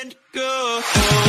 and go.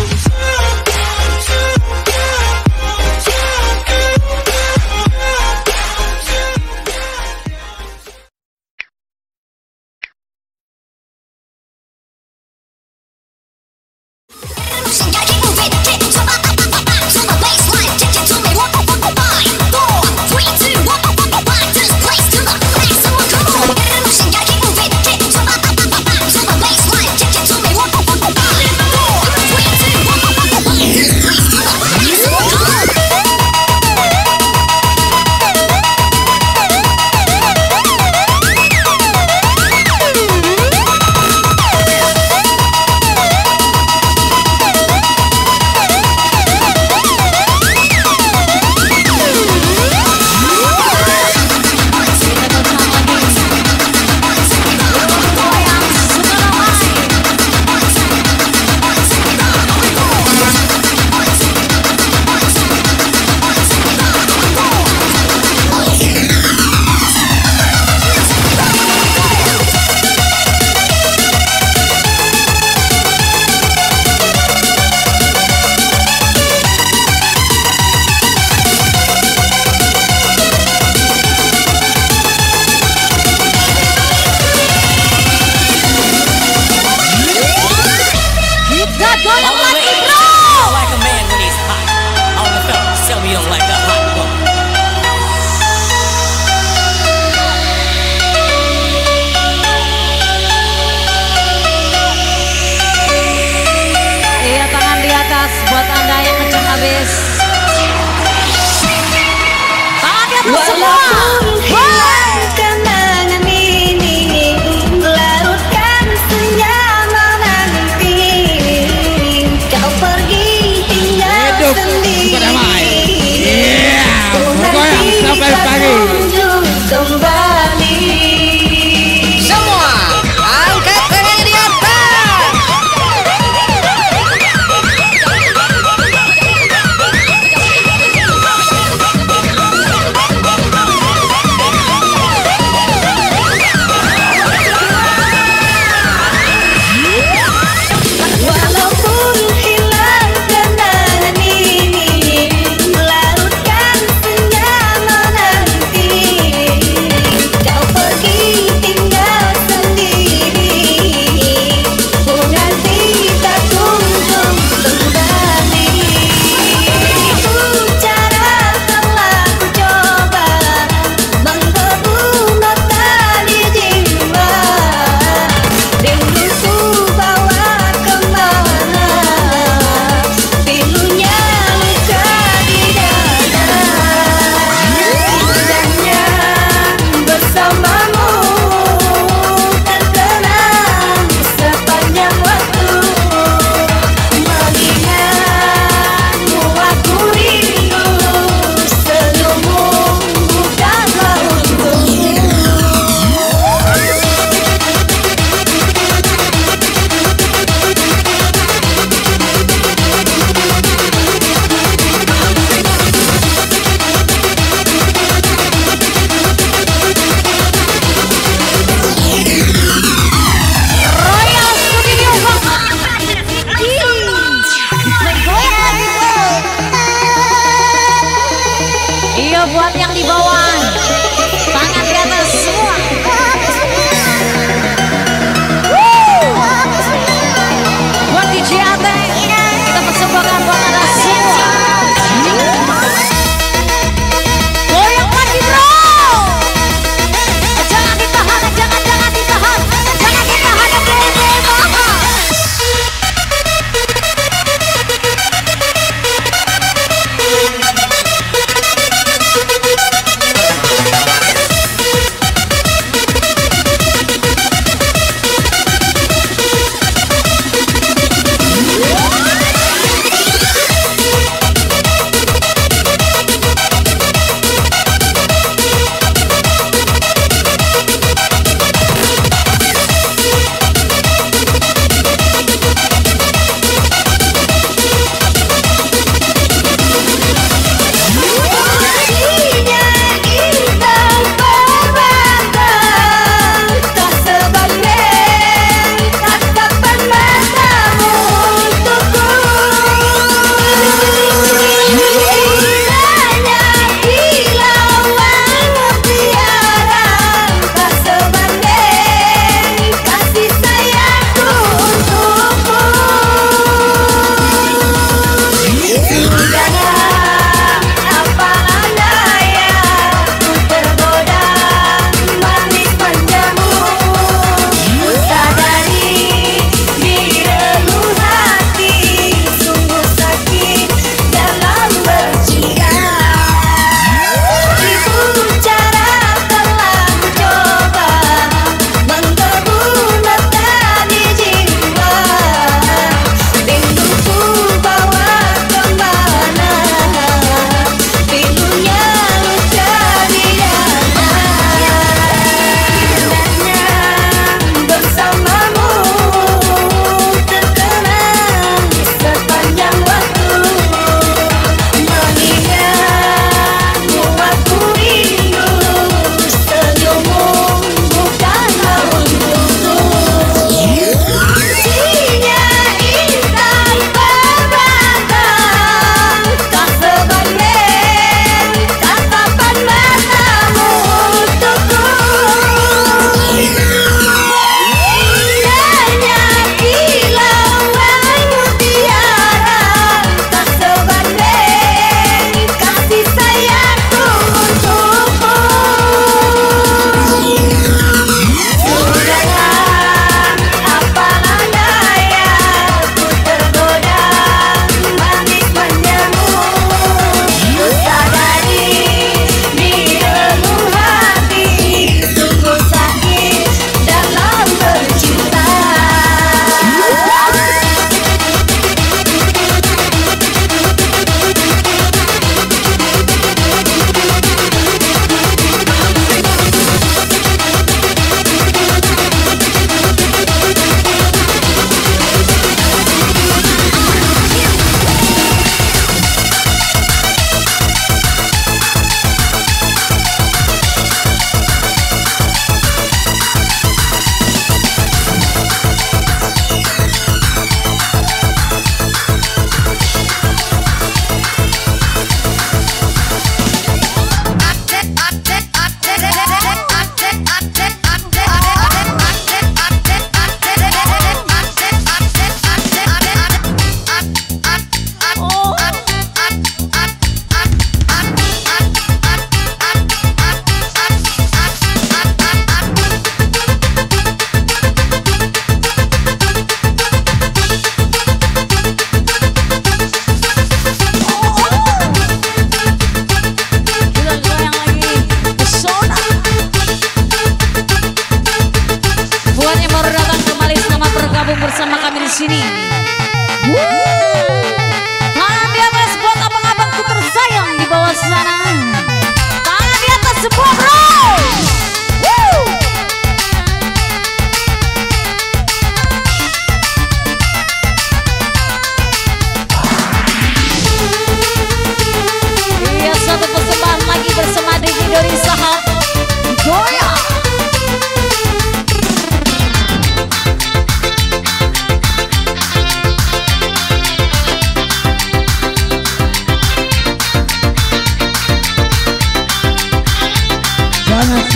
ada yang habis. Tangan.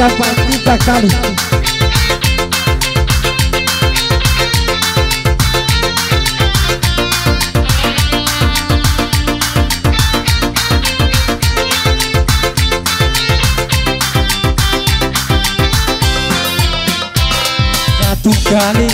Sampai tiga kali Satu kali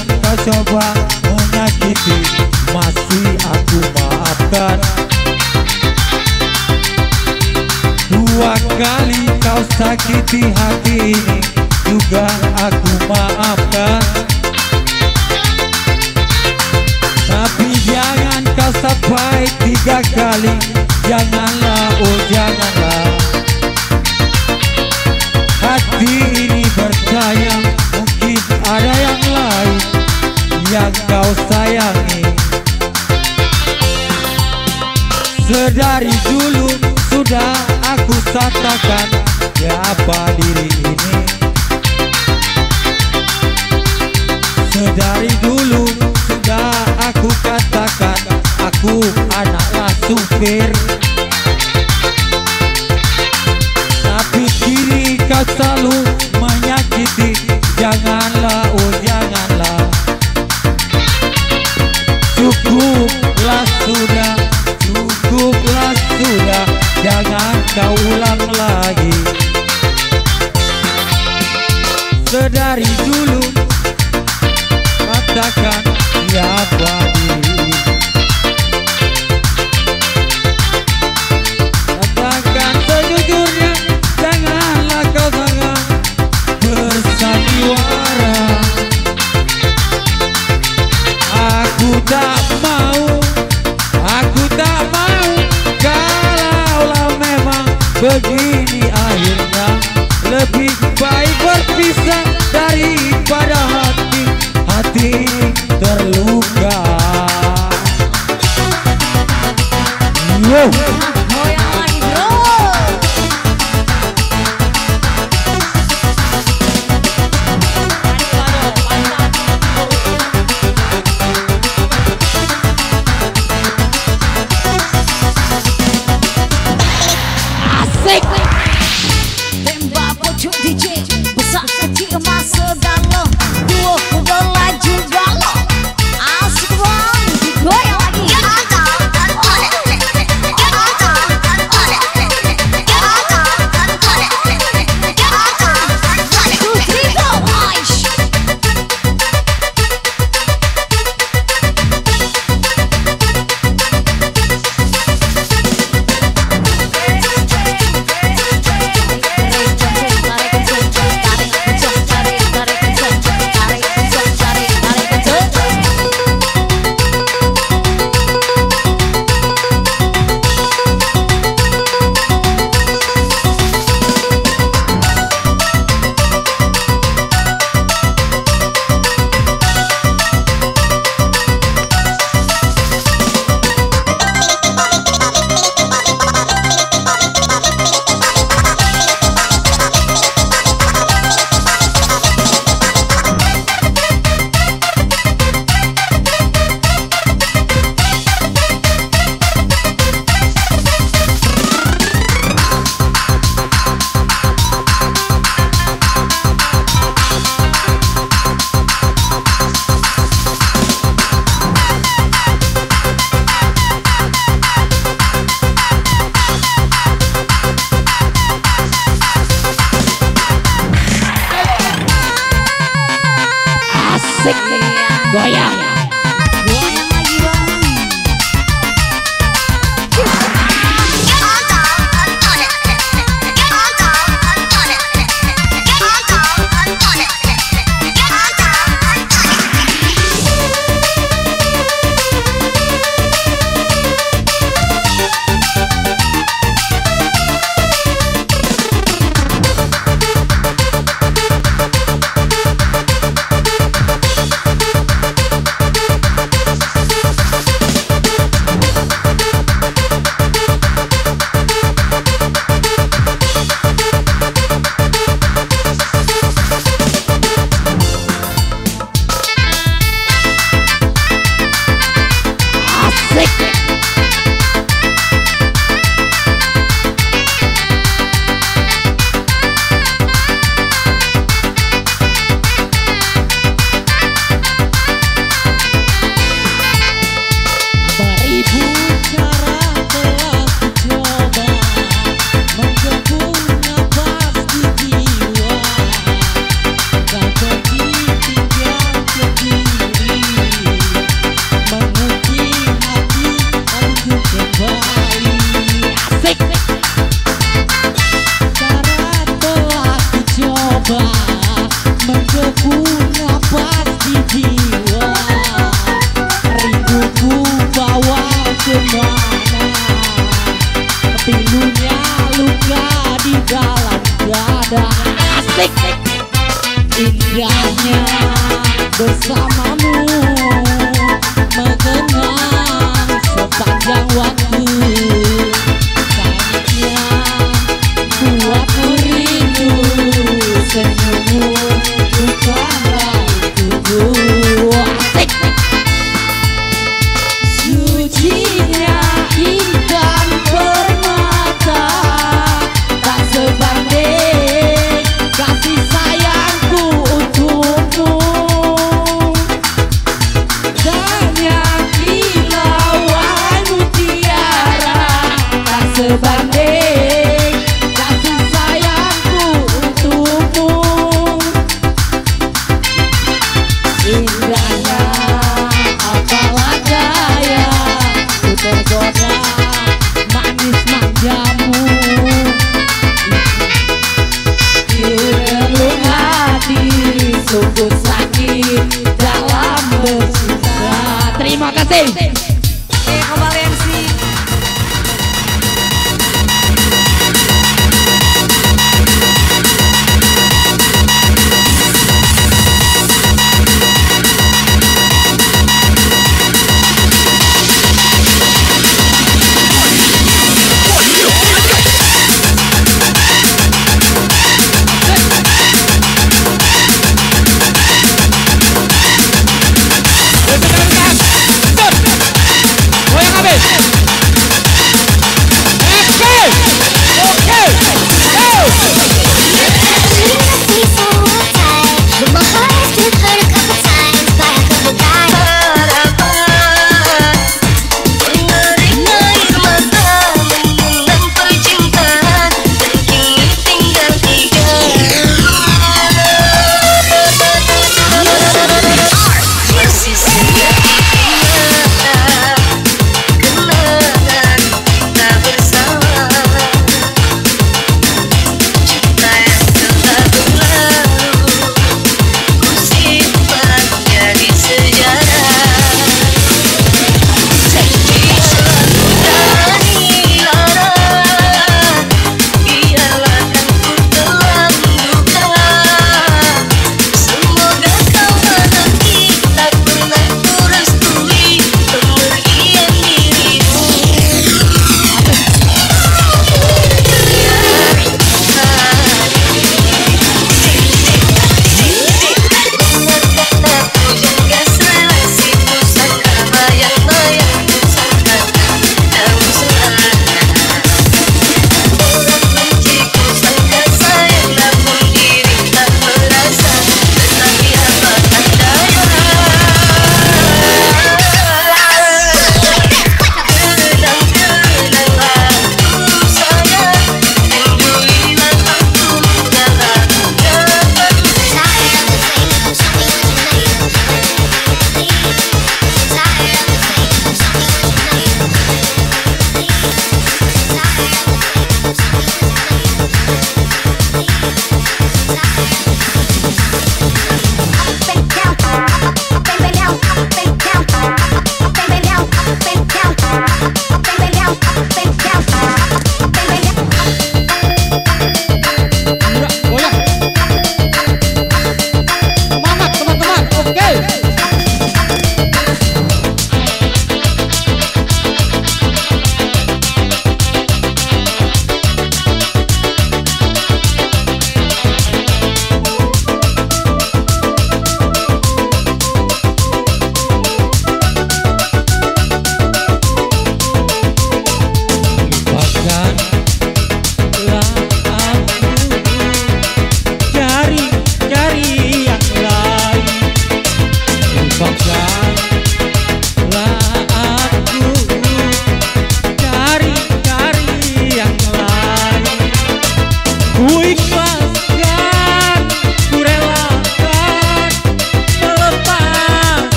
mataram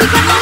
We can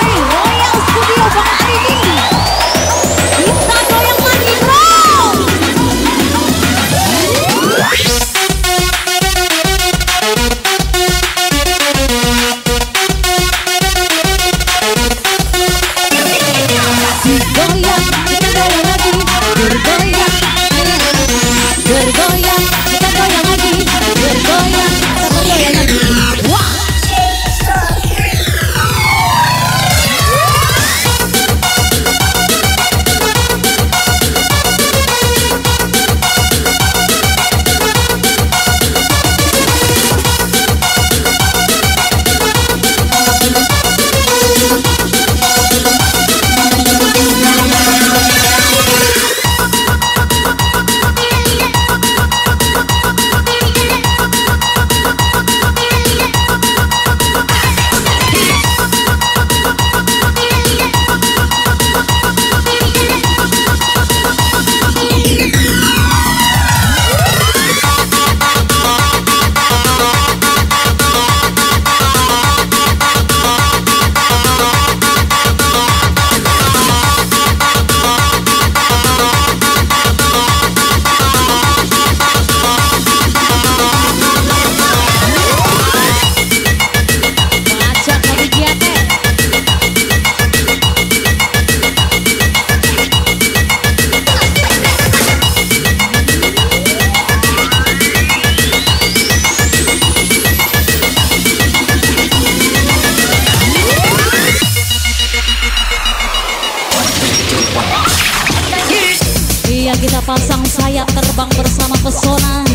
terbang bersama pesona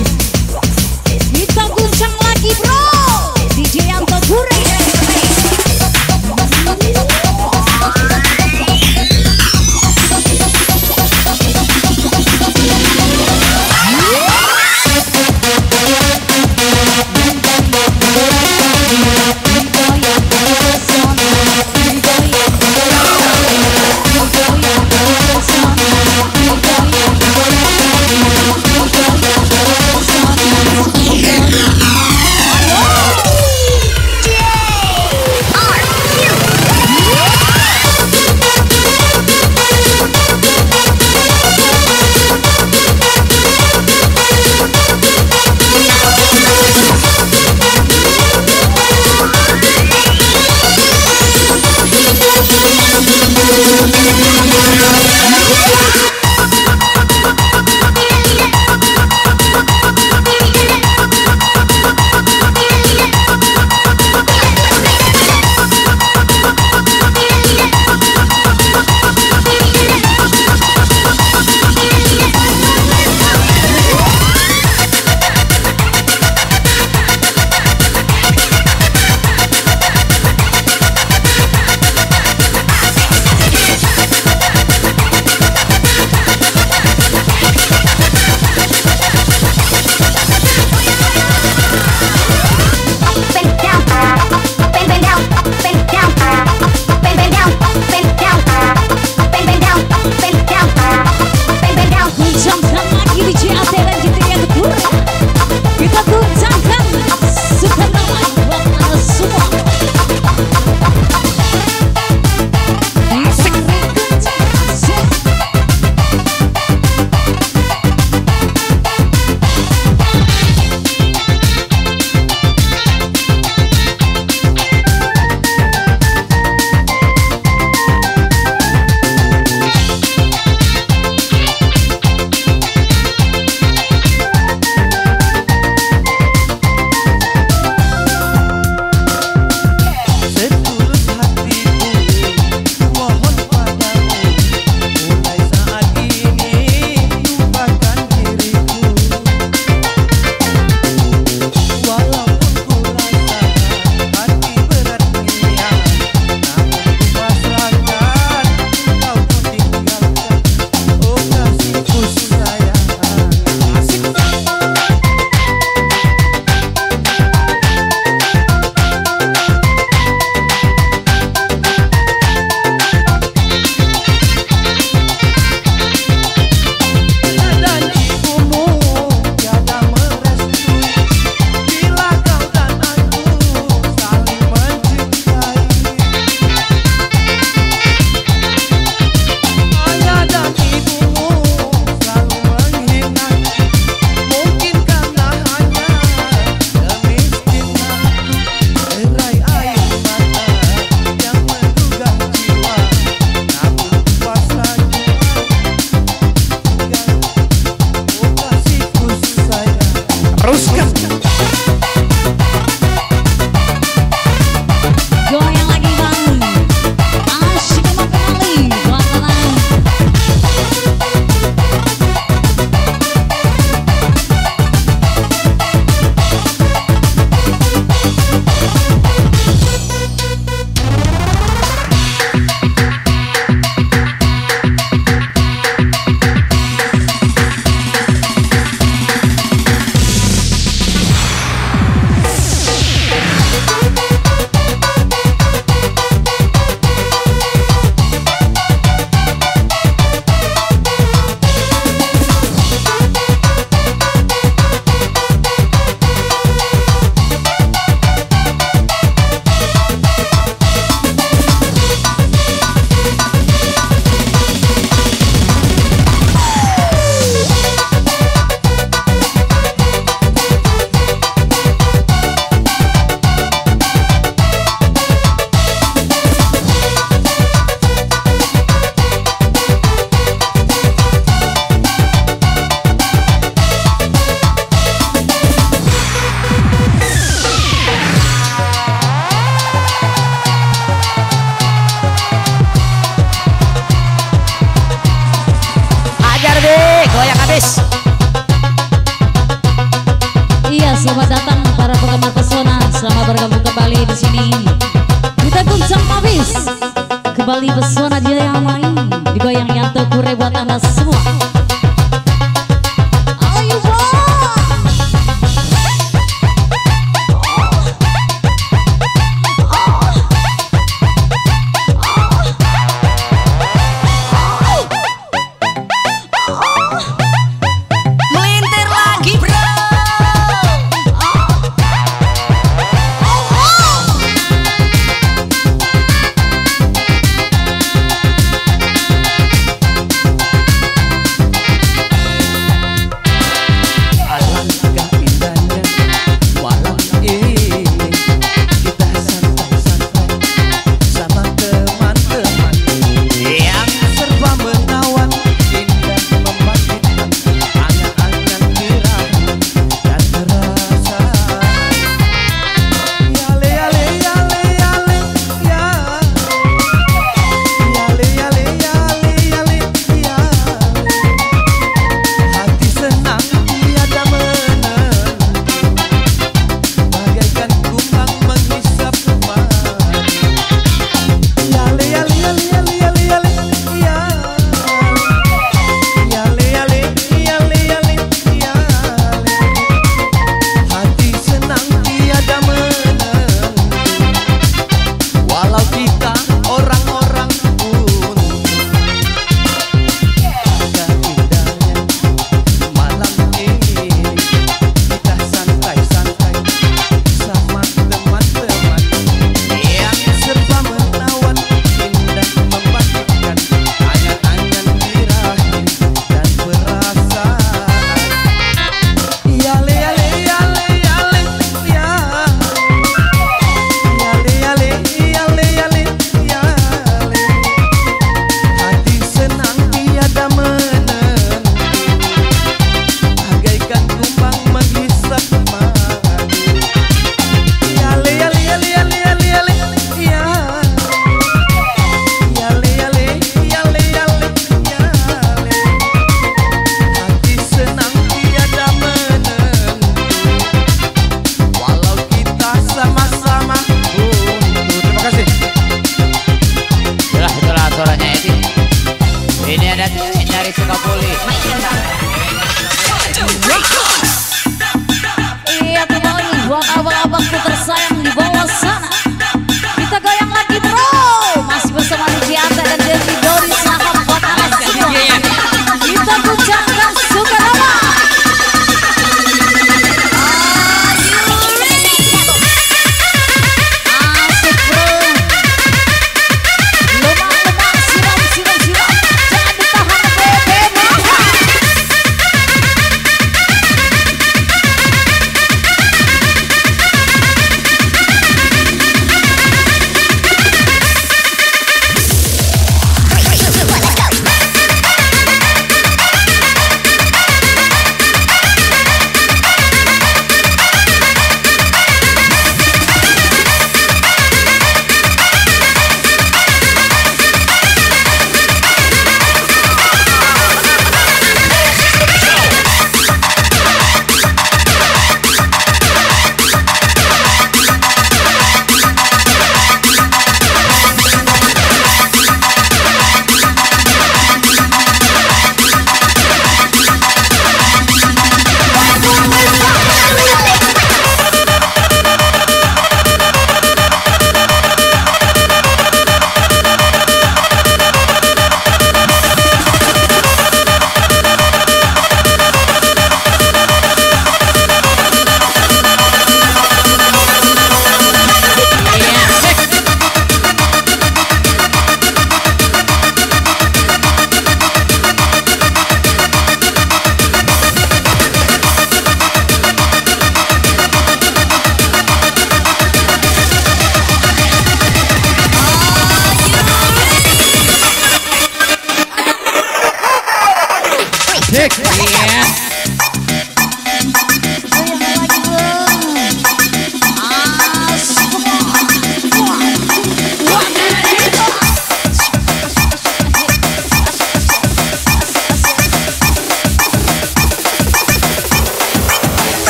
Iya selamat datang para penggemar pesona. Selamat bergabung kembali di sini. Kita guncang habis. Kembali pesona dia yang main. Digoyang nyantuk kure buat anda semua.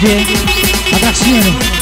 DJ Adaciano.